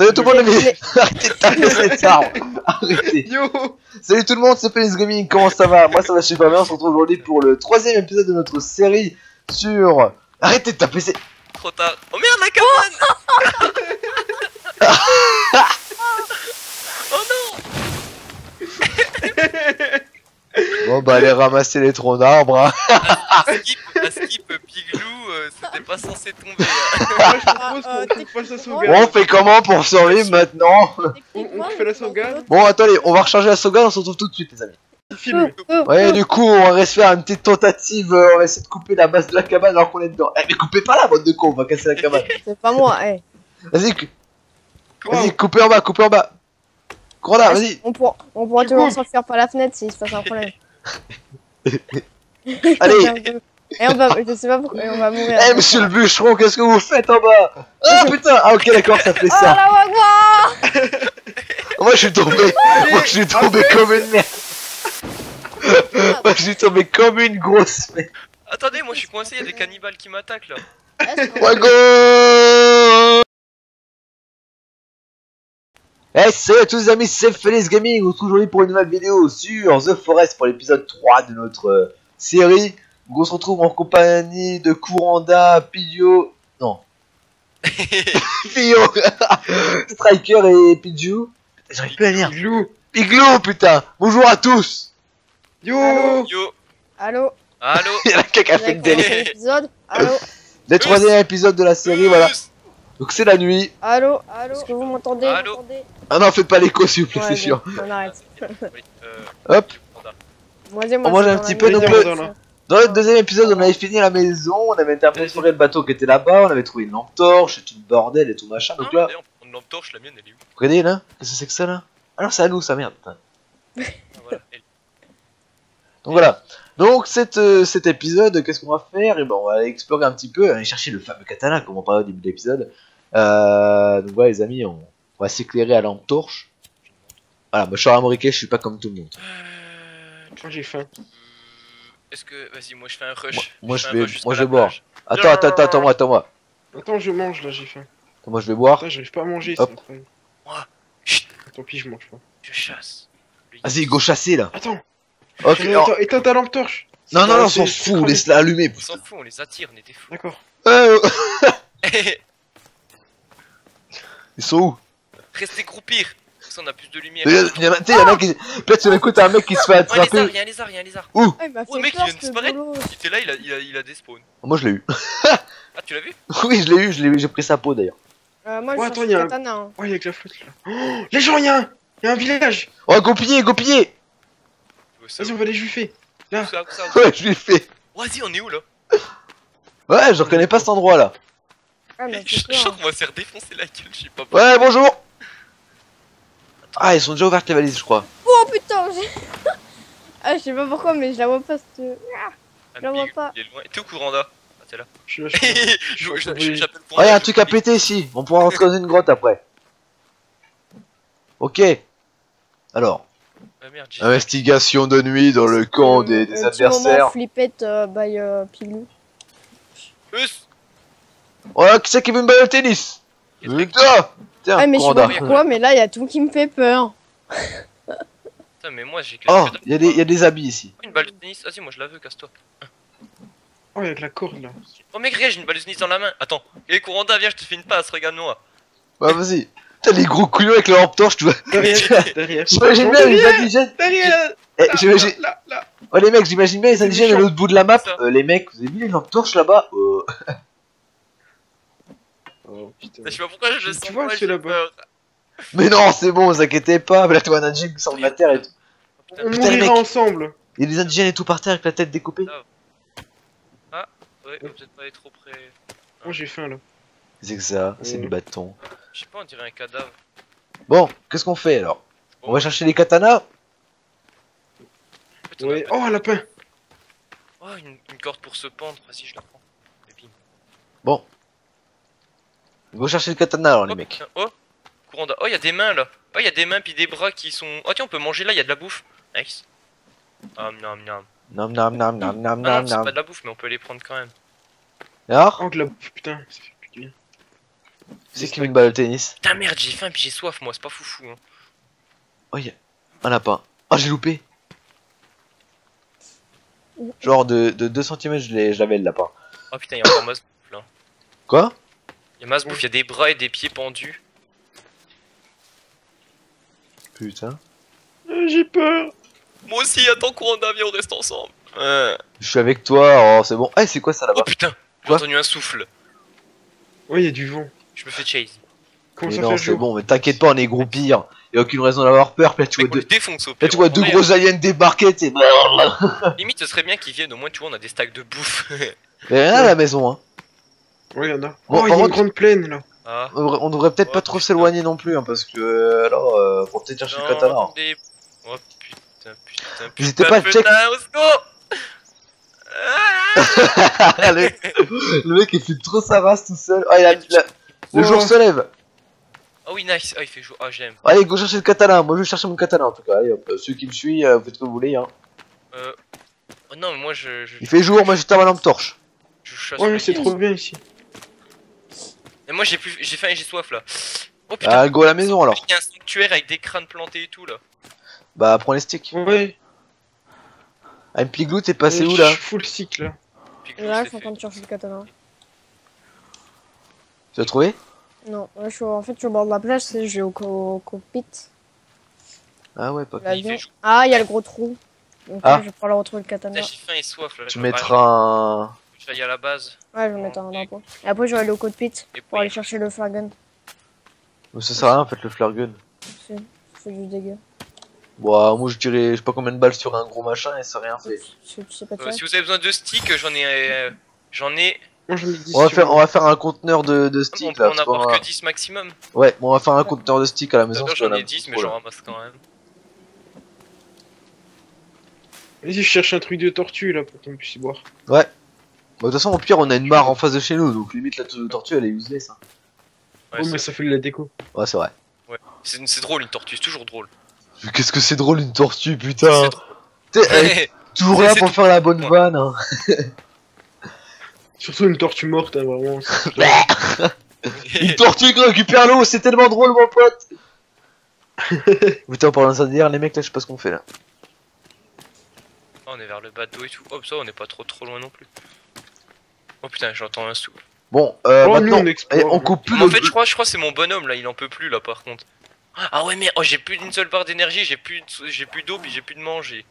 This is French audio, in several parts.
Salut tout le monde, les... arrêtez de taper cet arbre. Arrêtez. Yo. Salut tout le monde, c'est Félix Gaming, comment ça va? Moi ça va super bien, on se retrouve aujourd'hui pour le troisième épisode de notre série sur... Arrêtez de taper ces... Trop tard. Oh merde, la cabane Oh non Bon bah allez ramasser les troncs d'arbres, hein. À skip, à skip Piglou, euh, c'était pas censé tomber. hein. Moi je propose qu'on coupe pas sa Bon, on fait comment pour survivre maintenant On- on fait la sauvegarde Bon attendez, on va recharger la sauvegarde, on se retrouve tout de suite les amis. Filme. Ouais du coup on va faire une petite tentative, euh, on va essayer de couper la base de la cabane alors qu'on est dedans. Eh mais coupez pas la bande de con, on va casser la cabane. C'est pas moi, eh. Vas-y, vas-y, coupez en bas, coupez en bas. Vas-y. On pourra, on pourra Du toujours faire par la fenêtre s'il se passe un problème. Allez. Et on va, je sais pas pourquoi, et on va mourir. Eh monsieur le bûcheron, qu'est-ce que vous faites en bas? Ah putain Ah ok d'accord, ça fait Oh ça. la wagwa Moi je suis tombé, moi je suis tombé comme une merde. Moi je suis tombé comme une grosse merde. Attendez, moi je suis coincé, y a des cannibales qui m'attaquent là. Wago Eh salut à tous les amis, c'est Félix Gaming, on se retrouve aujourd'hui pour une nouvelle vidéo sur The Forest pour l'épisode 3 de notre euh, série. Donc on se retrouve en compagnie de Kuranda, Pidio... Non, Pio, Striker et Pidgeot. J'arrive plus à lire. Glou. Piglou putain Bonjour à tous Yo Yo, Allô allô Il y a la caca Vous fait le délai. Allô Le troisième épisode de la série, voilà. Donc c'est la nuit. Allô Allô Est-ce que vous m'entendez Allô Ah non, faites pas l'écho s'il vous plaît, Ouais, c'est sûr. On arrête. Euh, Hop. Moi, j'ai- On moi, mange un dans petit peu, donc dans le deuxième épisode, on avait fini la maison, on avait interprété le bateau qui était là-bas, on avait trouvé une lampe torche et tout le bordel et tout machin. Donc là, on lampe torche, la mienne elle est où regardez là, qu'est-ce que c'est que ça là? Ah non, c'est à nous ça, merde. Ah, Donc voilà. Donc cet, euh, cet épisode, qu'est-ce qu'on va faire? Et ben on va aller explorer un petit peu, aller chercher le fameux katana comme on parlait au début de l'épisode. Euh, donc voilà les amis, on, on va s'éclairer à lampe torche. Voilà, moi je suis ramoriqué, je suis pas comme tout le monde. Euh, Moi j'ai faim. Est-ce que. Vas-y, moi je fais un rush. Moi- moi, je vais- moi, je vais boire. plage. Attends, attends, attends, attends-moi, attends-moi. Attends, je mange là, j'ai faim. Attends, moi je vais boire. Attends, j'arrive pas à manger, c'est. Chut, Tant pis, je mange pas. je chasse. Vas-y, go chasser là. Attends, Ok, attends, alors- éteins ta lampe torche. Non, non, non, on s'en fout, laisse-la allumer. On s'en fout, on les attire, on est des fous. D'accord. Ils sont où? Restez croupir. Comme ça on a plus de lumière. Il y a- il y en a tu sais, il y en a qui. Peut-être tout d'un coup, t'as un mec qui se fait Oh, un lézard, attraper. il y a un lézard, il y a un lézard. Ah, il m'a Oh, fait mec, il peur, vient de ce disparaître. boulot. Il était là, il a, il a, il a des spawns. Moi je l'ai eu. Ah, tu l'as vu? Oui, je l'ai eu, je l'ai eu, j'ai pris sa peau d'ailleurs. Euh, moi, Oh, je attends, il y a le un- katana. hein. Oh, il y a que la flotte là. Oh, les gens, il y a un Il y a un village Oh, go piller, go piller Où ça, Vas-y, on va les juifer. où ça, où ça, où ça Ouais, je lui ai fait. Vas-y, on est où là? Ouais, je reconnais pas cet endroit là. Ah, mais Je c'est peur. sens qu'on va se faire défoncer la gueule, je sais pas. Ouais, bonjour Ah, ils sont déjà ouvertes les valises, je crois. Oh putain j'ai- Ah, je sais pas pourquoi, mais je la vois pas, cette... Ah, Ah, je la vois Big, pas. Il est loin. T'es où, Couranda? Ah, t'es là. Je suis là, je là. Je- je- Oh, y'a un truc à péter ici. On pourra rentrer dans une grotte après. Ok. Alors, Ah merde, j'ai. investigation de nuit dans le camp des, des Un petit moment adversaires. flippette euh, by euh, Pilou. Us Voilà, qui c'est qui veut une balle de tennis Putain Tiens, Ah, mais je sais pas pourquoi, mais là, il y a tout qui me fait peur. Putain, mais moi j'ai que Oh, il y, a des- y a des habits ici. Une balle de tennis. Vas-y, moi je la veux, casse-toi. Oh, il y a que la corde là. Oh mec, regarde, j'ai une balle de tennis dans la main. Attends. Eh, Couranda, viens, je te fais une passe, regarde-moi. Bah, vas-y. Putain, les gros couillons avec leur lampe torche, tu vois. Derrière, derrière. J'imagine bien les indigènes. Derrière Eh, Là, j'imagine- là, là, là. Oh, les mecs, j'imagine bien les indigènes à l'autre bout de la map. Euh, les mecs, vous avez vu les lampes torches là-bas Euh, Oh putain. Je sais pas pourquoi je Tu vois, c'est là-bas. peur. Mais non, c'est bon, vous inquiétez pas. Mais là, tu vois un indigène qui sort de la terre et tout. Putain, On Putain, mourira ensemble. Il y a des indigènes et tout par terre avec la tête découpée. Ouais, vous êtes pas allé trop près. Moi j'ai faim là. C'est que ça, c'est Mm. du bâton. Je sais pas, on dirait un cadavre. Bon, qu'est-ce qu'on fait alors? On va chercher les katanas? Oh, un lapin Oh, une, une corde pour se pendre. Vas-y, je la prends. Et bim. Bon. Va chercher le katana alors, les Hop, mecs. Oh, Couranda. Oh, il y a des mains là. Oh, il y a des mains puis des bras qui sont. Oh, tiens, on peut manger là, il y a de la bouffe. Nice. Nom nom nom. Nam nam nam nam nam Ah nam non, c'est pas nam. de la bouffe, mais on peut les prendre quand même. Alors Oh, de la bouffe, putain, ça fait plus du bien. C'est qui met une balle au tennis? Putain, merde, j'ai faim puis j'ai soif, moi, c'est pas foufou. Hein. Oh, y a un lapin. Ah, j'ai loupé. Genre de, de 2 cm, je l'ai- je l'avais le lapin. Oh putain, y'a encore Masbouf là. Quoi? Y'a Masbouf, y'a des bras et des pieds pendus. Putain. Euh, J'ai peur. Moi aussi, attends, courant d'avion, on reste ensemble. Euh. Je suis avec toi, oh, c'est bon. Ah, c'est quoi ça Oh là-bas putain, j'ai entendu un souffle. Ouais, y a du vent. Je me fais chase. Comment Mais ça non, c'est bon, mais t'inquiète pas, on est groupir. Y'a aucune raison d'avoir peur. Là, tu vois deux, défonce au là, pire. tu vois deux gros aliens débarquer, t'es. Limite, ce serait bien qu'ils viennent, au moins, tu vois, on a des stacks de bouffe. Mais rien à la maison, hein. Ouais, y'en a. Bon, oh, par y a une contre- grande plaine là. ah. On devrait, peut-être Oh, pas trop s'éloigner non plus, hein, parce que euh, alors, euh, faut peut-être chercher le katana. hein. des... Oh putain, putain, putain, N'hésitez pas à putain, check- au secours le, mec, le mec, il fait trop sa race tout seul. Ah, il a, la- le Oh. jour se lève. Oh oui, nice. Oh, il fait jour. Oh, j'aime. Allez, go chercher le katana. Moi, je vais chercher mon katana en tout cas. Allez, hop. Ceux qui me suivent, euh, vous faites ce que vous voulez. Hein. Euh... Oh non, mais moi, je... je... Il fait jour, moi, j'étais à ma lampe torche. Je chasse Ouais, le mais c'est trop bien ici. Et moi, j'ai plus... j'ai faim et j'ai soif, là. Oh putain, Ah, go à la maison alors. il y a un sanctuaire avec des crânes plantés et tout, là. Bah, prends les sticks. Ouais. Ah, Piglou, t'es passé où je là suis Full cycle là. Je suis en train de chercher le katana. Tu l'as trouvé? Non, là, je suis en fait je suis au bord de la plage, c'est je vais au, co- cockpit. Ah ouais, pas. Ah, il y a le gros trou. Donc Ah. là, je vais pouvoir le retrouver le katana. J'ai faim et soif, là. Tu je mettras un. Aller à la base. Ouais, je vais mettre un drapeau. Et après, je vais aller au cockpit Et pour aller chercher le flare gun. Mais ça sert à rien, faites le flare gun. C'est c'est du dégât. Bon, moi, je dirais, je sais pas combien de balles sur un gros machin et ça rien fait. Tu tu sais pas de Euh, ça si vous avez besoin de sticks, j'en ai... euh, J'en ai... Moi j'en ai 10 On va faire, on va faire un conteneur de, de On sticks peut là. en parce qu'on avoir va- que 10 maximum. Ouais, bon, on va faire un conteneur de sticks à la maison. D'abord, parce qu'on j'en a ai un 10, peu mais trop, j'en là. ramasse quand même. Vas-y, je cherche un truc de tortue là pour qu'on puisse y boire. Bah, de toute façon, au pire, on a une mare en face de chez nous, donc limite la tortue elle est useless. Hein. Ouais, oh, mais ça fait de la déco. Ouais, c'est vrai. c'est c'est drôle, une tortue, c'est toujours drôle. Mais Qu'est-ce que c'est drôle une tortue, putain! T'es elle est toujours là c'est pour tout. faire la bonne Ouais. vanne. Hein. Surtout une tortue morte, hein, vraiment. Une tortue qui récupère l'eau, c'est tellement drôle, mon pote! putain, parlant de ça de dire, les mecs là, je sais pas ce qu'on fait là. Oh, on est vers le bateau et tout. Hop, ça, on est pas trop trop loin non plus. Oh putain, j'entends un souffle. Bon, euh, oh, nous maintenant, on eh, on coupe plus en le. fait, je crois, je crois que c'est mon bonhomme là, il en peut plus là par contre. Ah ouais, mais oh, j'ai plus d'une seule barre d'énergie, j'ai plus, de- j'ai plus d'eau, puis j'ai plus de manger.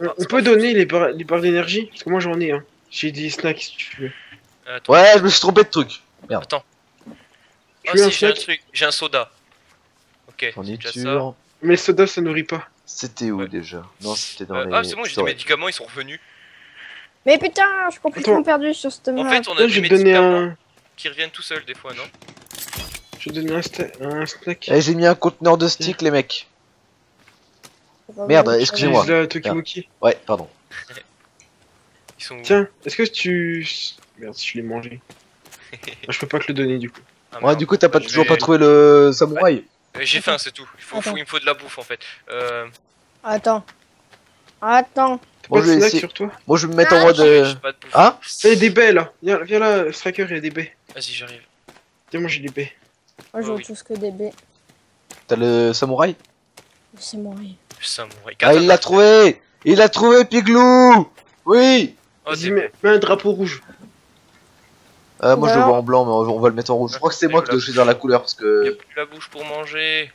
On, on peut donner les barres, les barres d'énergie Parce que moi j'en ai, hein. J'ai des snacks si tu veux. Attends. Ouais, je me suis trompé de truc. Attends. Oh veux un si, j'ai un truc, j'ai un soda. Ok, ça. sûr. Mais le soda ça nourrit pas. C'était où Ouais. déjà? Non, c'était dans Euh, les. ah, c'est bon, j'ai des médicaments, ils sont revenus. Mais putain, je suis complètement Attends. perdu sur cette En map. fait, on a des je vais te donner médicaments un. qui reviennent tout seuls des fois, non? Je vais te donner un, sta- un snack. Eh, j'ai mis un conteneur de sticks, les mecs. Merde, excusez-moi. Ouais, pardon. Ils sont où Tiens, est-ce que tu. Merde, si je l'ai mangé. Je peux pas te le donner du coup. Ah, Ouais, du coup, t'as pas toujours vais- pas trouvé le samouraï. Euh, J'ai faim, c'est tout. Il, faut- il me faut de la bouffe en fait. Euh, Attends. Attends. Moi, pas je de vais snack essayer. sur toi Moi, je vais me mettre en Ah, mode. euh, pas de bouffe. Hein Il y a des baies là. Viens, viens là, Striker, il y a des baies. Vas-y, j'arrive. Viens manger des baies. Moi, je Oh, veux oui. tous que des baies. T'as le samouraï C'est moi. Samouraï. Ah, il l'a trouvé Il l'a trouvé, Piglou Oui Oh, Vas-y, mets, mets un drapeau rouge. euh, Moi, je le vois en blanc, mais on va, on va le mettre en rouge. Je crois que c'est moi qui dois choisir la couleur parce Il y a que. plus la bouche pour manger.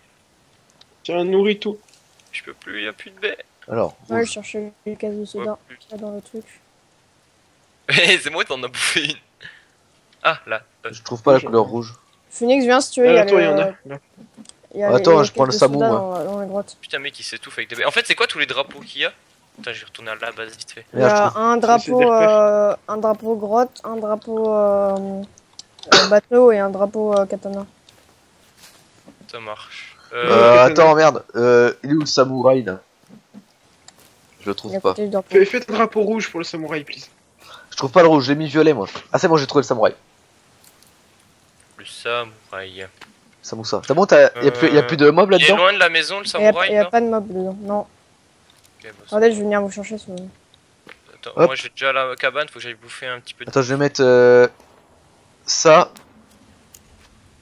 Tiens, nourris tout. Je peux plus, il y a plus de baies. Alors, Ouais, je cherchais le casse de soda dans le truc. C'est moi qui t'en as bouffé une. Ah, là. Euh, je trouve pas la couleur rouge. Phoenix, viens si tu veux. Ah, il y a toi, il y le- en a. Là. il y a Attends, les- je prends le. Dans, dans grotte. Putain, mec, il s'étouffe avec des. En fait, c'est quoi tous les drapeaux qu'il y a? Putain, je vais retourner à la base vite fait. Il y a un drapeau, euh, un drapeau grotte, un drapeau euh, euh, bateau et un drapeau euh, katana. Ça marche. Euh, Euh, attends, merde. Euh, il est où le samouraï là Je le trouve pas. Fais, fais un drapeau rouge pour le samouraï, please. Je trouve pas le rouge, j'ai mis violet moi. Ah, c'est bon, j'ai trouvé le samouraï. le samouraï. Samoussa. C'est bon, t'as- y a, plus, y a plus de mobs Il est là-dedans loin de la maison, le Il y a, samouraï il y a là pas de mob dedans. Non. Attendez, je vais venir vous chercher. sinon. Attends, Hop. moi j'ai déjà la cabane, faut que j'aille bouffer un petit peu de. Attends, je vais mettre euh, ça.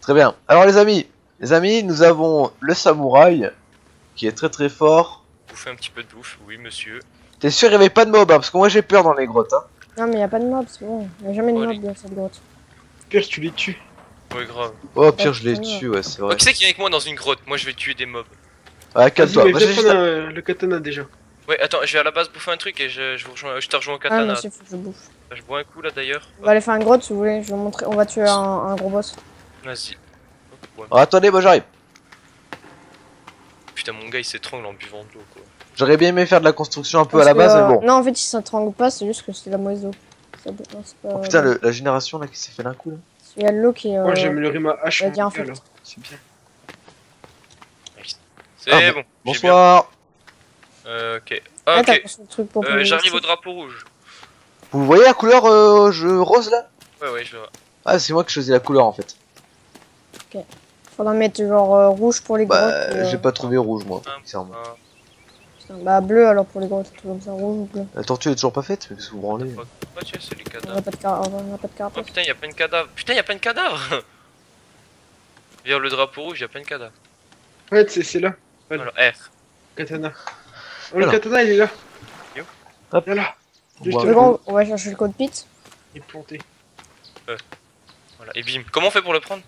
Très bien. Alors les amis, les amis, nous avons le samouraï qui est très très fort. Bouffer un petit peu de bouffe, oui monsieur. T'es sûr il y avait pas de mob hein, parce que moi j'ai peur dans les grottes. Hein. Non, mais y a pas de mobs, c'est bon. Y a jamais de Oh, mobs les- dans cette grotte. Pire, tu les tues. Ouais, grave. Oh pire je putain. dessus ouais c'est Oh, vrai. qui c'est qui est avec moi dans une grotte? Moi je vais tuer des mobs. Ouais Vas-y, calme-toi. mais Moi, j'ai le katana déjà. Ouais, attends, je vais à la base bouffer un truc et je, je, vous rejoins, je te rejoins au Ah, katana. aussi, faut que je bouffe. je bois un coup là d'ailleurs. On va aller faire une grotte si vous voulez. Je vais vous montrer. On va tuer un, un gros boss. Vas-y. Ouais. Oh, attendez moi j'arrive. Putain, mon gars il s'étrangle en buvant de l'eau quoi. J'aurais bien aimé faire de la construction un peu Parce à la que, base euh, mais bon. Non, en fait, il s'entrang pas, c'est juste que c'est la mauvaise eau. Ça- non, c'est pas- Oh, putain le- la génération là qui s'est fait d'un coup là. Il y a de l'eau qui est. Moi, euh, j'ai amélioré ma hache. va dire un en métal, fait. là. C'est bien. C'est Ah, bon. Bonsoir. Euh, ok. Ah, ok. le Euh, J'arrive le au drapeau rouge. Vous voyez la couleur euh, je... rose là? Ouais, ouais, je vois. Ah c'est moi qui choisis la couleur en fait. stick. Faudra mettre genre euh, rouge pour les grottes. Bah et, euh, j'ai pas trouvé rouge moi. Ah. Ah, putain, Bah bleu alors pour les grottes, tout comme ça, rouge ou bleu. La tortue est toujours pas faite mais qu'est-ce que vous branlez pas tuer, c'est les On a pas de, car... on a pas de Oh carapace. putain, y'a plein de cadavres. Putain, y'a plein de cadavres. Vers le drapeau rouge, y'a plein de cadavres. Ouais, c'est c'est là. Ouais. Alors, R. Katana. Oh, le katana, il est là. Yo. Hop. Il est là. C'est bon, on va chercher le code pit. Il est planté. Voilà, et bim. Comment on fait pour le prendre?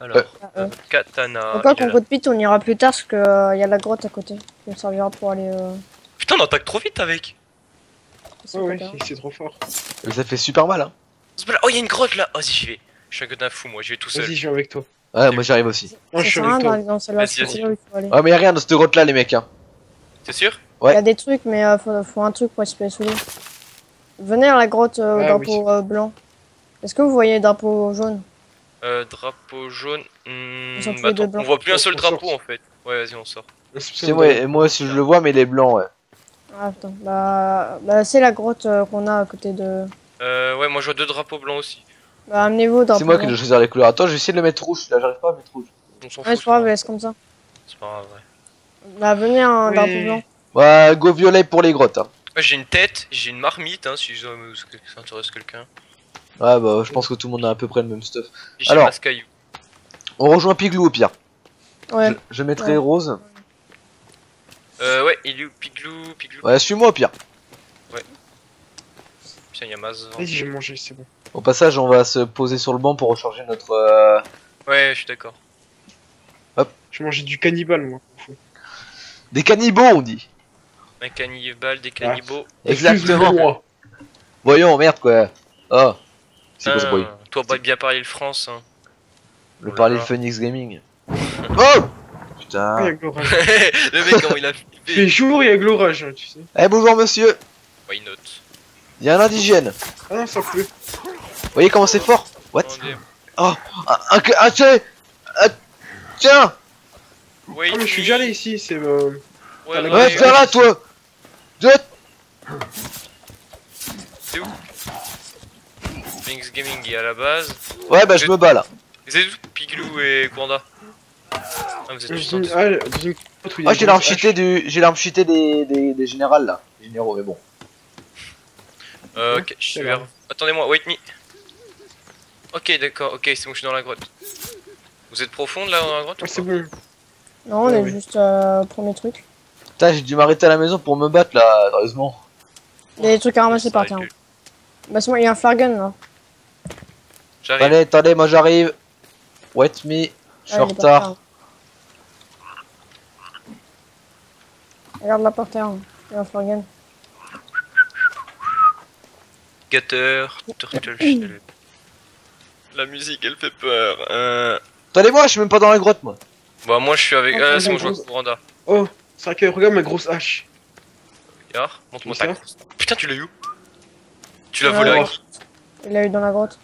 Alors. Ah, euh. katana. Il est qu'on là. code pit, on ira plus tard parce que euh, y a la grotte à côté. Qui nous servira pour aller. Euh... Putain, on attaque trop vite avec. Ouais, ouais, c'est trop fort. Mais ça fait super mal hein. C'est pas là. Oh, y'a une grotte là. Vas-y, j'y vais. Je suis un godin fou, moi, j'y vais tout seul. Vas-y, je viens avec toi. Ouais moi j'arrive aussi. Ça je suis avec toi. c'est il faut. Ouais mais y'a rien dans cette grotte là les mecs hein. T'es sûr? Ouais. Il y a des trucs, mais euh, faut, faut un truc pour espérer sous l'eau. Venez à la grotte euh, au Ah, drapeau euh, blanc. Est-ce que vous voyez le drapeau jaune Euh, drapeau jaune. Hmm, tous bah attends, on voit plus un On seul drapeau en fait. Ouais, vas-y, on sort. C'est moi, et moi aussi je le vois mais il est blanc ouais. Ah putain, bah, bah c'est la grotte euh, qu'on a à côté de. Euh, ouais, moi je vois deux drapeaux blancs aussi. Bah amenez-vous au drapeau C'est moi qui dois choisir les couleurs. Attends je vais essayer de le mettre rouge là j'arrive pas à mettre rouge. On s'en Ouais, c'est pas grave, laisse comme ça. C'est pas grave, ouais. Bah venez un Oui. drapeau blanc. Ouais go violet pour les grottes hein. Ouais, j'ai une tête, j'ai une marmite, hein, si ça ça intéresse quelqu'un. Ouais bah je pense que tout le monde a à peu près le même stuff. Alors. On rejoint Piglou au pire. Ouais. Je, je mettrai Ouais. rose. Euh, ouais, il est où Piglou, Piglou. Ouais suis-moi au pire. Putain, y'a Maz. Vas-y, j'ai mangé, c'est bon. Au passage on va se poser sur le banc pour recharger notre... euh, Ouais, je suis d'accord. J'ai mangé du cannibale, moi. Des cannibaux on dit. Un cannibale, des cannibaux. Exactement. Voyons merde quoi. Oh. C'est quoi ce bruit Toi, pas bien parler le France. Hein. Le Oh parler là. de Phoenix Gaming. Oh Il y Putain. le mec, comment il a Il fait flippé. jour, il y a l'orage, hein, tu sais. Eh bonjour monsieur. Why not? Il y a un indigène. Ah non, ça pleut. Vous voyez comment c'est fort? What? Attendez. Un, un, un, tiens Wait Ah, mais je suis déjà allé ici, c'est. Euh... Ouais, Ouais, Ouais, ouais, viens là toi Deux C'est où? Phoenix Gaming est à la base. Ouais bah je me bats là. Vous êtes où Piglou et Kwanda Ah, vous êtes ah, Ah j'ai l'arme cheatée du. J'ai l'arme cheatée des, des, des générales là. Généraux mais bon. Euh, ok, je suis c'est vers... Attendez-moi, wait me. Ok, d'accord, ok, c'est bon, je suis dans la grotte. Vous êtes profonde là dans la grotte ou Ah, c'est pas bon. Non, on est juste euh, premier truc. Putain j'ai dû m'arrêter à la maison pour me battre là, sérieusement. Il y a des trucs à ramasser par terre. nul. Bah c'est moi, il y a un flargun là. J'arrive. Attendez, attendez, moi j'arrive. Wait me. Je suis Ah, en retard. Regarde là par terre. Il y a un flargun. Gutter, Turtle Shell. La musique, elle fait peur. Euh... Attendez-moi, je suis même pas dans la grotte moi. Bah, moi je suis avec. Oh, Ah, c'est vois bon. Kuranda. Oh, c'est vrai que regarde ma grosse hache. Regarde, montre-moi ta. Putain, tu l'as eu où? Tu l'as volé avec Il l'a eu dans la grotte.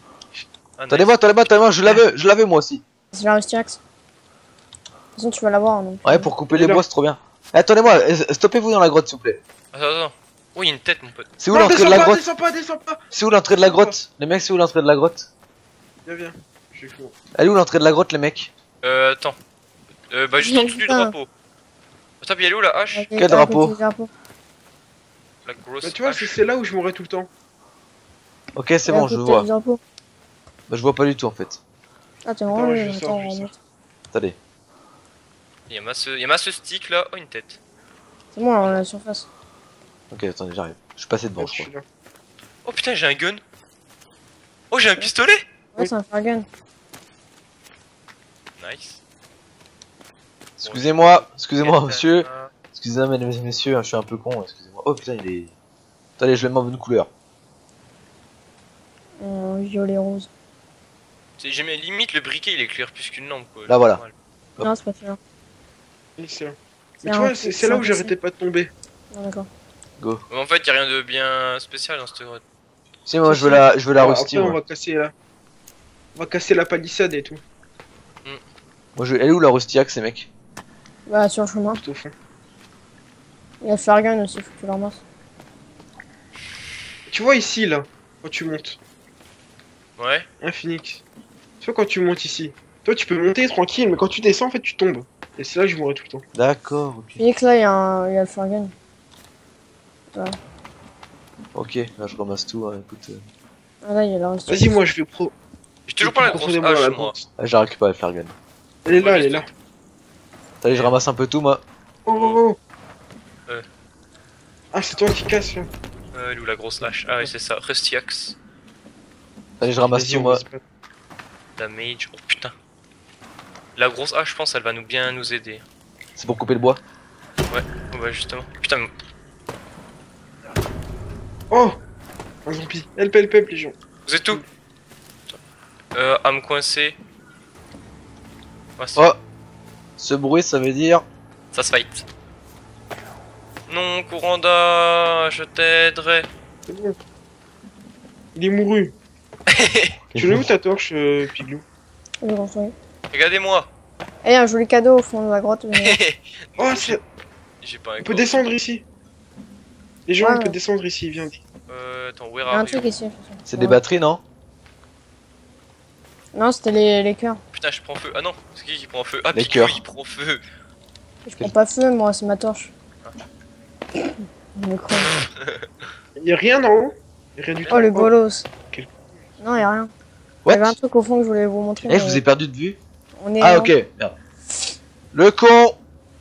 Attendez-moi, attendez-moi, attendez-moi, je l'avais, je l'avais moi aussi. C'est la Rustiax. De toute façon, tu vas l'avoir. Donc. Ouais, pour couper les bois, c'est trop bien. Eh, Attendez-moi, euh, stoppez-vous dans la grotte s'il vous plaît? Attends, attends. Oh, il y a une tête, mon pote. C'est où l'entrée de la pas, grotte? descends pas, descends pas. C'est où l'entrée de la grotte? Les mecs, c'est où l'entrée de la grotte? Viens, viens. Je suis fou. Elle est où l'entrée de la grotte, les mecs? Euh, attends. Euh, bah, juste en dessous du drapeau. Attends, puis elle est où la hache? Quel drapeau? La grosse Bah, tu vois, c'est là où je mourrais tout le temps. Ok, c'est bon, je vois. Bah, je vois pas du tout en fait. Ah, t'es Attends, je sors, Attends, je on sors. Attendez. Il y a masse, il y a masse stick là. Oh, une tête. C'est bon, on a la surface. Ok, attendez, j'arrive. Je suis passé devant, Ouais, je je crois. Oh putain, j'ai un gun. Oh, j'ai un pistolet. Ouais, Oui. c'est un fargun. Nice. Excusez-moi, excusez-moi, Bon, monsieur. Excusez-moi, mesdames et messieurs, hein, je suis un peu con, excusez-moi. Oh putain, il est. Attendez, je vais mettre une couleur. En violet rose. C'est- J'ai mis limite le briquet, il éclaire plus qu'une lampe quoi. Là, voilà. Hop. Non, c'est pas celui-là. Oui, c'est là. C'est Mais tu vois, c'est c'est là où j'arrêtais pas de tomber. Ah, d'accord. Mais en fait, y a rien de bien spécial dans cette grotte. Si, moi, je veux la, je veux la rusty, Après, on va casser la... On va casser la palissade et tout, Moi, je... Elle est où la rustiaque, ces mecs? Bah, sur le chemin. tout au fond. Il y a le fargun aussi, faut que tu ramasses. Tu vois ici, là, quand tu montes, Ouais. un phoenix. Tu vois quand tu montes ici, toi tu peux monter tranquille, mais quand tu descends, en fait, tu tombes. Et c'est là que je mourrais tout le temps. D'accord, ok. Phoenix, là, il y, a un- il y a le fargun. Ok, là, je ramasse tout, hein, écoute. euh, Ah, là, il y a la reste. Vas-y, moi je vais pro. J'ai toujours pas la grosse profondément la moi. Là, j'ai récupéré le flargun. Elle est là, elle est là. Allez, je ramasse un peu tout, moi. Oh, oh, oh. Ouais. Ah, c'est toi qui casse là. Euh, elle est où la grosse hache? Ah ouais, c'est ça. Rusty Axe. Allez, je ramasse Vas-y, tout, on moi. va se battre. Damage. Oh putain. La grosse hache, je pense, elle va nous bien nous aider. C'est pour couper le bois. Oh, bah justement. Putain, mais- Oh Un zombie. Help, help, help, les gens. vous êtes où? Euh, à me coincer. Ouais, Oh Ce bruit, ça veut dire. Ça se fight. Non, Couranda, je t'aiderai. C'est bon. Il est mouru. Tu l'as où ta torche, euh, Piglou? Regardez-moi. Eh, un joli cadeau au fond de la grotte. Oh, c'est... J'ai pas un on peut descendre ici. Les gens, Ouais, on peut ouais. descendre ici, viens. Euh, attends, where Il y a un truc ici. C'est des batteries, non? Non, c'était les, les cœurs. Putain, je prends feu. Ah non, c'est qui qui prend feu? Ah, Les Piglou, cœurs. il prend feu. Je prends pas feu, moi, c'est ma torche. Con. Il y a rien en haut Y a rien du tout. Oh, le bolos. Non, y a rien. Il y What? Avait un truc au fond que je voulais vous montrer. Eh, je vous ai perdu de vue On est Ah, ok, merde. Le con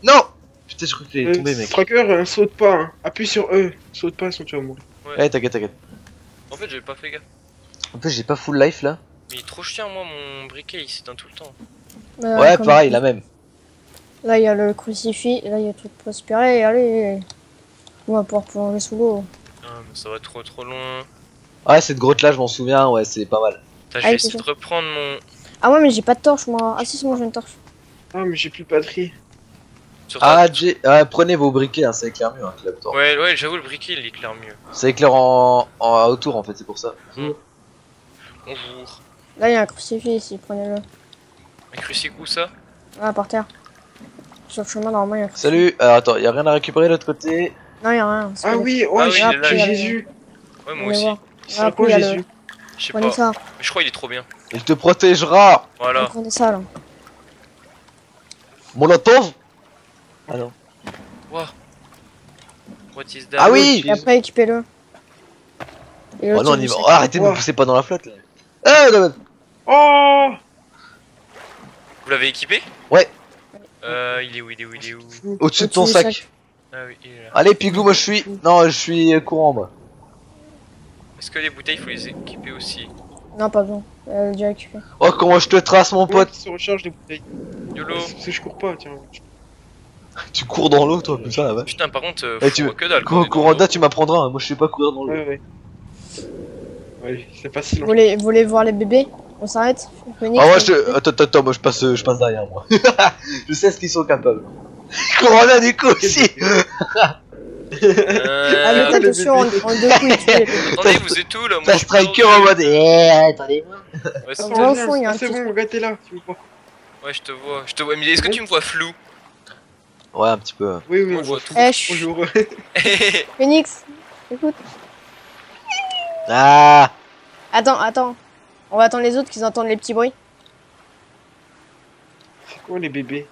Non Putain, je crois qu'il est Euh, tombé, mec. Tracker, euh, saute pas. Hein. Appuie sur E. Saute pas, sinon tu vas mourir. Eh, t'inquiète, t'inquiète. En fait, j'avais pas fait gaffe. En plus, j'ai pas full life là. Mais il est trop chiant, moi, mon briquet, il s'éteint tout le temps. Euh, ouais, pareil, la même. Là, il y a le crucifix. Là, il y a le truc prospéré. Allez. On va pouvoir plonger sous l'eau. Ah, mais ça va être trop trop loin. Ouais, cette grotte là, je m'en souviens, ouais, c'est pas mal. Putain, je Ah, vais essayer de reprendre mon. Ah, ouais, mais j'ai pas de torche, moi. Ah, si, c'est bon, j'ai une torche. Ah, mais j'ai plus de batterie. Sur Ah, J- ah, prenez vos briquets, hein, ça éclaire mieux, hein, que. Ouais, ouais, j'avoue, le briquet, il éclaire mieux. Ça éclaire en... en autour en fait, c'est pour ça. Bonjour. Là, il y a un crucifix ici. Prenez-le. Un crucifix où ça? Là, par terre. Sur le chemin, normalement, il y a un crucifix. Salut, alors attends, y a rien à récupérer de l'autre côté? Non, il y a rien. c'est Ah pas- oui, oh, Ah oui, j'ai il est là, j'ai il est là. Jésus. Ouais, moi Allez aussi. voir. C'est Ah, un après, quoi il y a Jésus Je sais pas. ça. Mais je crois qu'il est trop bien. Il te protégera Voilà. Prenez ça, là. Molotov Ah non. What is that Ah oui Et après, équipez-le. Oh non, on y va. Oh, arrêtez de me pousser pas dans la flotte là. Ah, non, non. Oh Vous l'avez équipé? Ouais. Euh, il est où Il est où Il est où? Au-dessus de ton sac. sac. Ah oui, il est là. Allez, Piglou, moi je suis. Non, je suis courant moi. Est-ce que les bouteilles, faut les équiper aussi Non, pas besoin. Elle est déjà équipée. Oh, comment je te trace, mon pote se recharge les bouteilles YOLO que je cours pas, tiens. Tu cours dans l'eau, toi, putain, vache. Putain, par contre, euh, Eh, tu- que dalle. Est dans Couranda, l'eau. tu m'apprendras, hein. moi je sais pas courir dans l'eau. Ouais, ouais. Ouais, c'est facile. Vous voulez, vous voulez voir les bébés On s'arrête Phoenix, Ah, moi je. Attends, attends, attends, moi je passe, euh, je passe derrière moi. je sais ce qu'ils sont capables. Couranda, du coup aussi Euh, Ah, mais attention, deux bébés. Attendez, vous êtes où là Moi, T'as striker en mode. Eh, attendez-moi. Ouais, c'est On bon. va au fond, il y a un C'est petit bon, regarde, t'es là. Tu me vois. Ouais, je te vois. Je te vois. Mais est-ce que tu me vois flou? Ouais, un petit peu. Oui, oui, on je voit vois tout. Eh. Bonjour. Phoenix, écoute. Ah Attends, attends. On va attendre les autres qu'ils entendent les petits bruits. C'est quoi les bébés?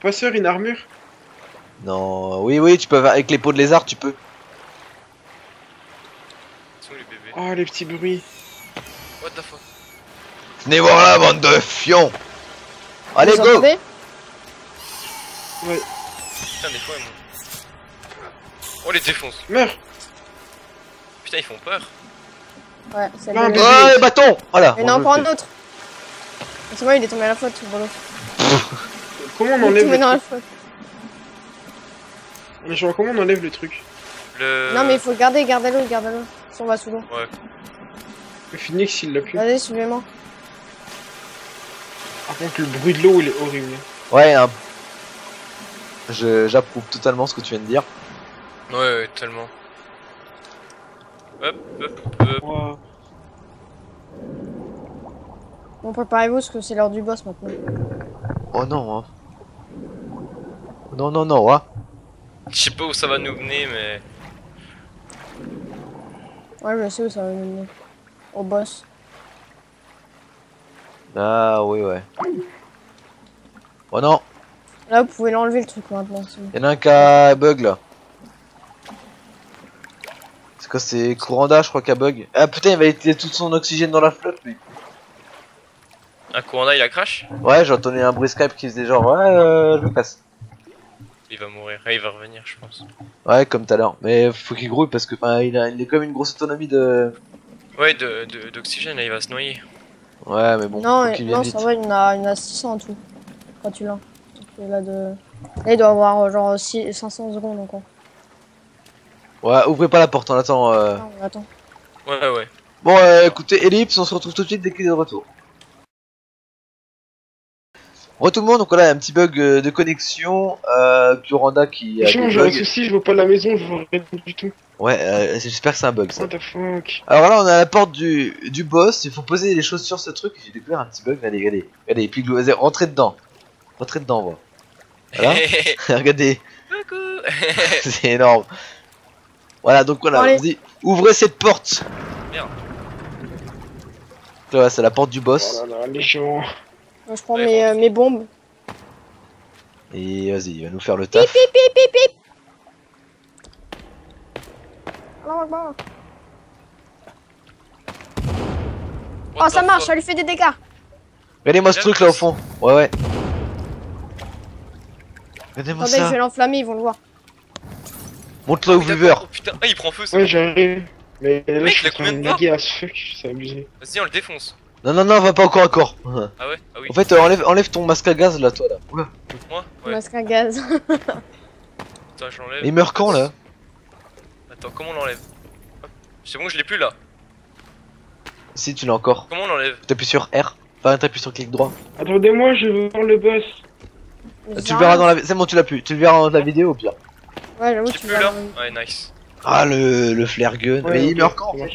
Pas sœur, une armure? Non, oui, oui, tu peux. Avec les peaux de lézard, tu peux. Ils sont où les bébés Oh, les petits bruits. What the fuck Venez voir là, bande de fions Allez, Vous go entendez Putain, des fois, moi. Oh, les défonce. Meurs Putain, ils font peur. Ouais, c'est Non, mais- Ouais, bâton Voilà Il y en a encore un autre. C'est moi, il est tombé à la faute, Bolo. Comment on Il est enlève tombé dans la faute. Mais genre, comment on enlève le truc Le. Non, mais il faut le garder, gardez-le, gardez-le. Si on va sous l'eau. Le Phoenix, il l'a plus. Allez, suivez-moi. Par contre, le bruit de l'eau, il est horrible. Ouais, Je- j'approuve totalement ce que tu viens de dire. Ouais, ouais, tellement. Hop, hop, hop. Bon, préparez-vous, parce que c'est l'heure du boss maintenant. Oh non, hein. Non, non, non, hein. Je sais pas où ça va nous mener, mais. Ouais, je sais où ça va nous mener. Au boss. Ah, oui, ouais. Oh non, Là, vous pouvez l'enlever le truc maintenant. y'en a un qui a bug là. C'est quoi, c'est Couranda, je crois, qui a bug. Ah putain, il va utiliser tout son oxygène dans la flotte, lui. Un courant il a crash? Ouais, j'ai entendu un bruit Skype qui faisait genre, ouais, euh, je me casse. Il va mourir. Ah, il va revenir, je pense. Ouais, comme tout à l'heure. Mais faut qu'il grouille parce que, enfin, il a, il a quand même une grosse autonomie de. Ouais, de- de- d'oxygène, là, il va se noyer. Ouais, mais bon, Non, vienne non, vite. ça va, il y en a, il a 600 en tout. Quand tu l'as. Donc, il a de... Là, il doit avoir euh, genre 6 500 secondes encore. Ouais, ouvrez pas la porte, on attend. Euh... Non, on attend. Ouais, ouais. Bon, euh, écoutez, Ellipse, on se retrouve tout de suite dès qu'il est de retour. Bon, tout le monde, donc voilà, un petit bug euh, de connexion. Euh, Kuranda qui a Franchement, des j'ai un bugs. souci, je vois pas la maison, je vois rien du tout. Ouais, euh, j'espère que c'est un bug ça. What the fuck Alors là, on est à la porte du, du boss, il faut poser les choses sur ce truc. J'ai découvert un petit bug, allez, regardez. Regardez, puis vas-y, rentrez dedans. Rentrez dedans, voilà. Voilà. regardez, Coucou c'est énorme. Voilà, donc voilà, Allez. vas-y, ouvrez cette porte. Merde. Voilà, c'est la porte du boss. Oh là là, les gens. Moi, je prends Ouais, mes, bon. euh, mes bombes. Et vas-y, il va nous faire le taf. Alors, bon. What Oh, ça marche, ça lui fait des dégâts. Regardez-moi ce truc là au fond. Ouais, ouais. Regardez-moi Attendez, je ça. vais l'enflammer, ils vont le voir. Montre-le au Oui, d'accord. viewer. Oh putain, ah, il prend feu, ça. Ouais, j'arrive. Mais là, Mec, je suis en train combien de à ce fuck, c'est abusé. Vas-y, on le défonce. Non, non, non, va pas encore, encore. Ah ouais Ah oui. En fait, euh, enlève, enlève ton masque à gaz là, toi là. Oula. Moi Ouais. Masque à gaz. Attends, je l'enlève. Il meurt quand là Attends, comment on l'enlève. C'est bon, je l'ai plus là. Si, tu l'as encore. Comment on l'enlève T'appuies sur R. Enfin, t'appuies sur clic droit. Attendez-moi, je veux voir le boss. Mais Tu le verras dans la. C'est bon, tu l'as plus. Tu le verras dans la vidéo au pire. Ouais, j'avoue, tu plus là Ouais, nice. Ah, le, le flare gun. Ouais, mais il meurt quand en fait.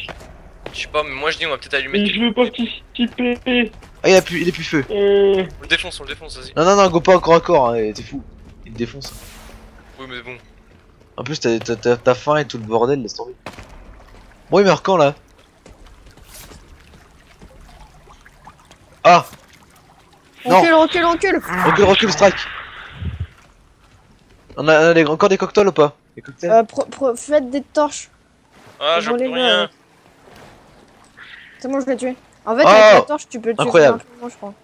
Je sais pas, mais moi je dis on va peut-être allumer. Mais je veux participer. Ah, il, a plus, il est plus feu. Euh... On le défonce, on le défonce, vas-y. Non, non, non, go pas encore à corps. Hein, T'es fou. Il te défonce. Oui, mais bon. En plus, t'as- faim et tout le bordel, laisse tomber. Bon, il meurt quand là? Ah Non. Recule, recule, recule. Recule, recule, strike On a, on a des- encore des cocktails ou pas? Des cocktails? Euh, pro- pro- faites des torches. Ah, j'en peux rien. C'est bon, je l'ai tué. En fait, Oh avec la torche, tu peux le tuer Incroyable. je crois.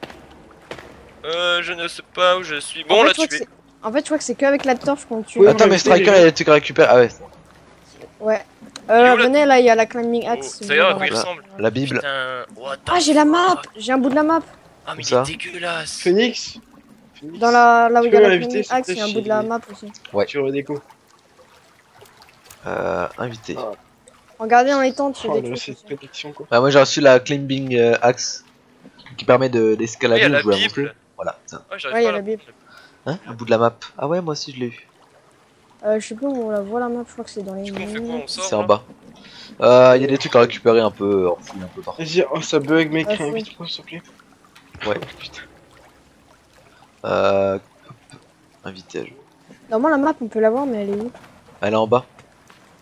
Euh, je ne sais pas où je suis. En Bon, on fait, l'a je crois que tué. c'est- En fait, je crois que c'est qu'avec la torche qu'on tue. Ouais, Attends, on mais a Striker, il y a des trucs à récupérer. Ah ouais, Ouais. Euh, la- venez, là, il y a la climbing Oh, axe. ça y est, à quoi il Là. ressemble la Bible. Putain, the Ah, j'ai la fuck map J'ai un bout de la map Ah, mais il est dégueulasse Phoenix Dans la, là où il y a la climbing axe, il y a un bout de la map aussi. Tu redéco. Euh, invité. Ah. Regardez dans les tentes, a Oh cette quoi. Bah, moi j'ai reçu la climbing euh, axe qui permet de- d'escalader. je montré. Bible Voilà, ça. Ouais, y a à la Bible. Hein? Un bout de la map. Ah ouais, moi aussi je l'ai eu. Euh, je sais pas où on la voit la map, je crois que c'est dans les C'est en là bas. Euh, il y a des trucs à récupérer un peu en fouille un peu partout. Vas-y, oh ça bug mec, Ah, invite-moi s'il te plaît. Ouais. Putain. Euh, invité. Normalement, la map, on peut la voir, mais elle est où? Elle est en bas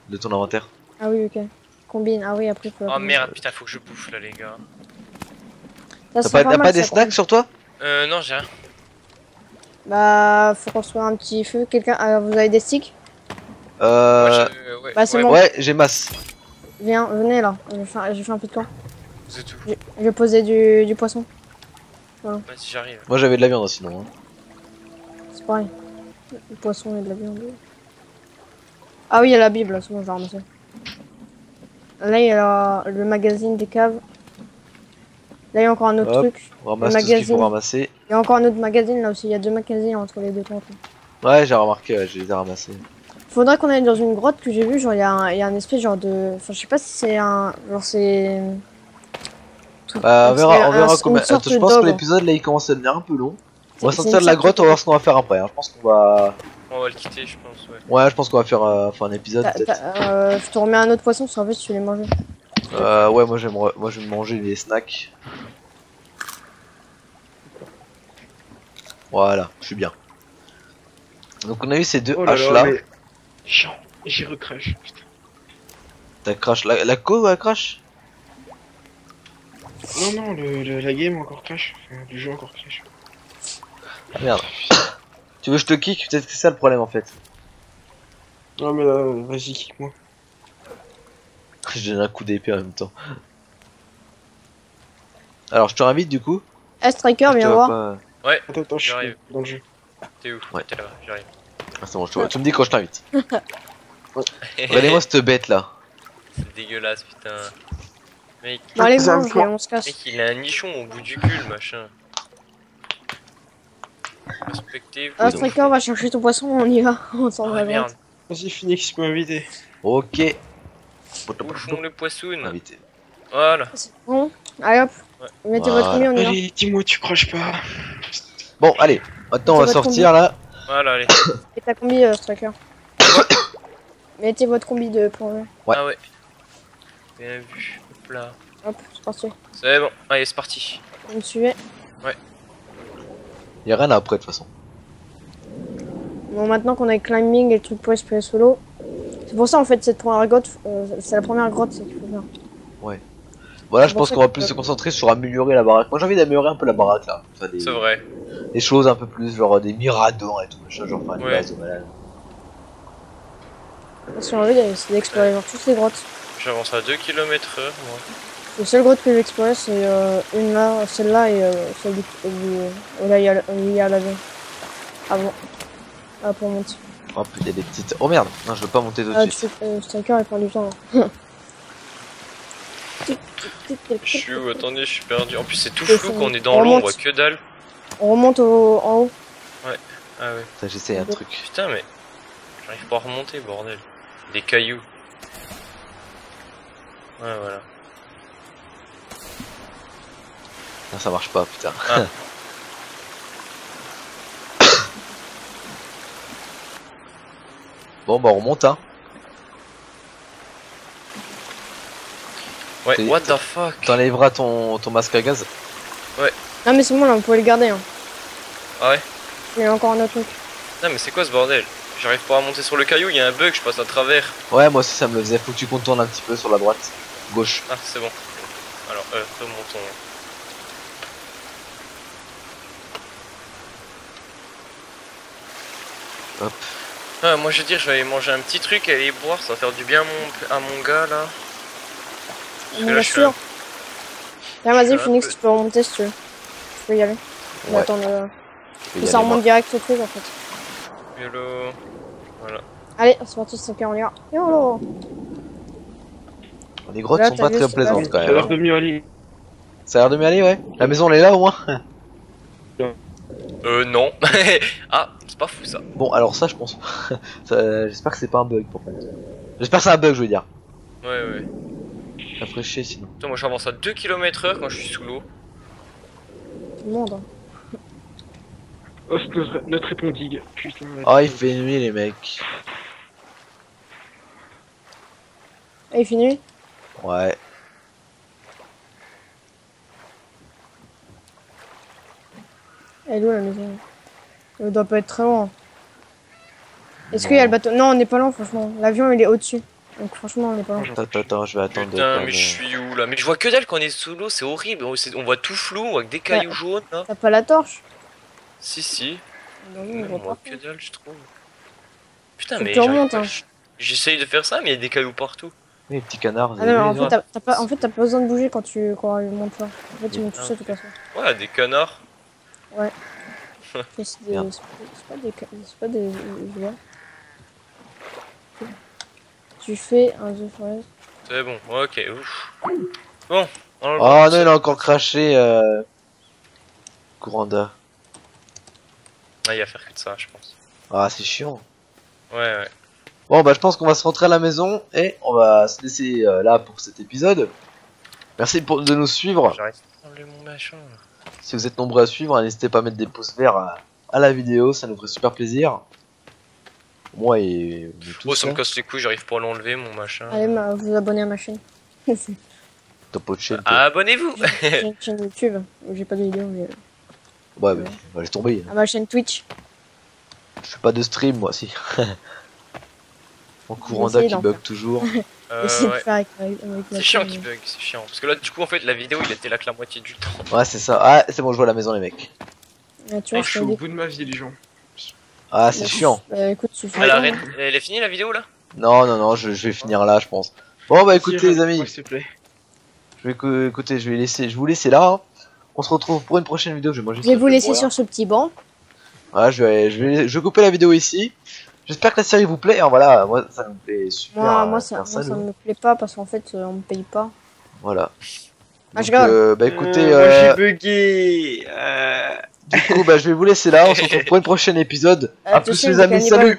de ton inventaire. Ah oui, ok. Combine, ah oui, après, faut Oh merde, putain, faut que je bouffe là, les gars. T'as c'est pas, des snacks sur toi Euh, non, j'ai rien. Bah, faut construire un petit feu. Quelqu'un, ah, vous avez des sticks Euh, j'ai- euh, ouais, bah, c'est ouais, bon. ouais, j'ai masse. Viens, venez là. J'ai fait, un- peu de camp. Vous êtes où Je vais poser du, du poisson. Vas-y, j'arrive. Moi j'avais de la viande sinon. Hein. C'est pareil. Le poisson et de la viande. Ah oui, il y a la Bible, c'est bon, je vais ramasser. Là, il y a le magazine des caves. Là, il y a encore un autre Hop. truc. On ramasse tout ce qu'il magazine. faut ramasser. Il y a encore un autre magazine là aussi. Il y a deux magazines entre les deux tentes. Ouais, j'ai remarqué, ouais, je les ai ramassés. Faudrait qu'on aille dans une grotte que j'ai vu. Genre, il y, a un- il y a un espèce genre de. Enfin, je sais pas si c'est un. Genre, c'est. Bah, on verra, on verra combien. Attends, je pense que l'épisode là il commence à devenir un peu long. On va sortir de la grotte, on va voir ce qu'on va faire après. hein. Je pense qu'on va. On va le quitter, je pense, ouais. Ouais, je pense qu'on va faire euh, enfin, un épisode T'as- peut-être. t'as- euh, je te remets un autre poisson parce qu'en fait, tu l'as mangé. Euh, ouais, moi j'aimerais, moi je vais manger les snacks. Voilà, je suis bien. Donc on a eu ces deux Oh là haches là, là. mais... Chiant, j'y recrache. Putain. T'as crash la, la co elle crash? Non, non, le, le- la game encore crash. Enfin, le jeu encore crash. Ah, Merde. Tu veux que je te kick? Peut-être que c'est ça le problème en fait. Non, mais là, vas-y, kick-moi. Je donne un coup d'épée en même temps. Alors je te réinvite du coup. Eh, Striker, Tu viens voir. pas- Attends, attends, je suis J'arrive. dans le jeu. T'es où? Ouais. T'es là, j'arrive. Ah, c'est bon, je te vois. Tu me dis quand je t'invite. Regardez-moi cette bête là. C'est dégueulasse, putain. Mec, Bon, allez, et on se casse. mec, il a un nichon au bout du cul, le machin. Respectez-vous. Ah, Striker, va chercher ton poisson, on y va. On s'en va Ah merde, Vas-y, Phoenix, tu peux m'inviter. Ok. bouffons le poissoun. Invité. Voilà. C'est bon. Allez hop. Ouais. Mettez Voilà. votre combi, on y va. Allez, dis-moi, tu craches pas. Bon, allez. Maintenant on va sortir là. Voilà, allez. Et ta combi, euh, Striker. Mettez votre combi de plongée. Ouais. Ah ouais. Bien vu. Hop là. Hop, c'est parti. C'est bon. Allez, c'est parti. Vous me suivez? Y a rien après de toute façon. Bon, maintenant qu'on a le climbing et le truc pour espérer solo. C'est pour ça en fait cette première grotte, euh, c'est la première grotte c'est qu'il faut faire. Voilà, je pense qu'on va plus se concentrer sur améliorer la baraque. Moi j'ai envie d'améliorer un peu la baraque là. Enfin, des, C'est vrai. des choses un peu plus, genre des miradors et tout, machin, genre faire une Ouais. base de malade. Ce qu'on a envie c'est d'explorer genre toutes les grottes. J'avance à 2 km heure, moi. Les seules grottes que j'ai explorées c'est euh, une là, celle-là et euh, celle du, du- où là il y a, le- il y a l'avion. Ah bon. Ah pour monter. Hop, il y a des petites. Oh merde, non, je veux pas monter tout de Ah suite. fais, euh, Striker il prend du temps. hein. Je suis où Attendez, je suis perdu. En plus, c'est tout flou quand on est dans On l'eau, on remonte. voit que dalle. On remonte au, en haut. Ah ouais. J'essaie un truc. Putain, mais. J'arrive pas à remonter, bordel. Des cailloux. Ouais, voilà. Non, ça marche pas, putain. Ah. bon, bah on remonte, hein. Ouais, what the fuck? T'enlèveras ton, ton masque à gaz? Non mais c'est bon là, on peut le garder. Hein. Ah ouais? Il y a encore un autre truc. Non, mais c'est quoi ce bordel? J'arrive pas à monter sur le caillou, il y a un bug, je passe à travers. Ouais, moi aussi ça me le faisait. Faut que tu contournes un petit peu sur la droite. Gauche. Ah, c'est bon. Alors, euh, remontons. Hop. Ah, moi je veux dire, je vais aller manger un petit truc et aller boire, ça va faire du bien à mon, à mon gars là. Parce que Bien là, je suis sûr. vas-y Phoenix, peu- tu peux remonter si tu veux. Tu peux y aller. On Ouais. euh, y Ça remonte direct au truc en fait. Hello. Allez, c'est parti, Striker, on y va. YOLO moi. Les grottes Là, sont pas vu, très c'est plaisantes pas- quand Ça a même. l'air hein. de mieux aller. Ça a l'air de mieux aller, ouais. La maison elle est là au moins. Euh, non. ah, c'est pas fou ça. Bon, alors ça, je pense. Ça, J'espère que c'est pas un bug pour fait. J'espère que c'est un bug, je veux dire. Ouais, ouais. Ça ferait chier sinon. Putain, moi j'avance à 2 km heure quand je suis sous l'eau. Tout le monde. hein. Oh, c'est notre, notre répondigue. Putain. Oh, il fait nuit, les mecs. Ah, il finit Ouais. Elle est où la maison? Elle doit pas être très loin. Est-ce qu'il y a le bateau? Non, on n'est pas loin, franchement. L'avion il est au-dessus. Donc franchement, on n'est pas loin. Attends, attends, attends, je vais attendre. Putain, mais je suis où là? Mais je vois que dalle quand on est sous l'eau, c'est horrible. On, voit tout flou, on voit que des cailloux jaunes là. T'as pas la torche? Si, si. Non, Ouais, on on voit que dalle, je trouve. Putain, mais tu hein. J'essaye de faire ça, mais il y a des cailloux partout. Oui, petit canard. vous Ah non, mais en fait, t'as pas, en fait, t'as pas besoin de bouger quand tu quand il monte là. En fait, il monte tout seul, de toute façon. Ouais, des canards. Mais c'est des- pas des. C'est pas des. Je vois. Tu fais un The Forest. C'est bon, ok, ouf. Bon, on Oh non, il a encore craché. Euh... Couranda. Ah, il va faire que de ça, je pense. Ah, c'est chiant. Ouais, ouais. Bon, bah, je pense qu'on va se rentrer à la maison et on va se laisser euh, là pour cet épisode. Merci pour, de nous suivre. J'arrête d'enlever mon machin. là. Si vous êtes nombreux à suivre, n'hésitez pas à mettre des pouces verts à, à la vidéo, ça nous ferait super plaisir. Moi et. Oh, ça me là. casse les couilles, j'arrive pas à l'enlever, mon machin. Allez, ma- vous abonnez à ma chaîne. J'ai. Abonnez-vous une chaîne YouTube. où J'ai pas de vidéo, mais. Ouais, mais va laisse tomber. À ma chaîne Twitch. Je fais pas de stream, moi, si. Mon Essayez qui bug toujours. Euh, ouais. avec, avec C'est chiant qu'il bug, c'est chiant. Parce que là, du coup, en fait, la vidéo, il était là que la moitié du temps. Ouais, c'est ça. Ah, c'est bon, je vois la maison, les mecs. Ah, tu Oh, vois, je je suis au bout de ma vie, les gens. Ah, c'est chiant. Bah, écoute, tu fais. Elle, est finie la vidéo là? Non, non, non, je, je vais finir là, je pense. Bon, bah écoutez, les amis, S'il plaît. je vais, écou- écoutez, je vais laisser, je vous laisser là. hein. On se retrouve pour une prochaine vidéo. Je vais manger Je vais vous laisser sur ce petit banc. Voilà, je vais, je vais, je vais couper la vidéo ici. J'espère que la série vous plaît. hein, voilà, moi, ça me plaît super. Moi, moi, ça, moi, ça me plaît pas parce qu'en fait, euh, on me paye pas. Voilà. Ah, je Donc, euh, bah écoutez, Euh, moi, euh, j'ai bugué. Euh... du coup, bah je vais vous laisser là. On se retrouve pour une prochaine épisode. Euh, à plus les le amis, salut.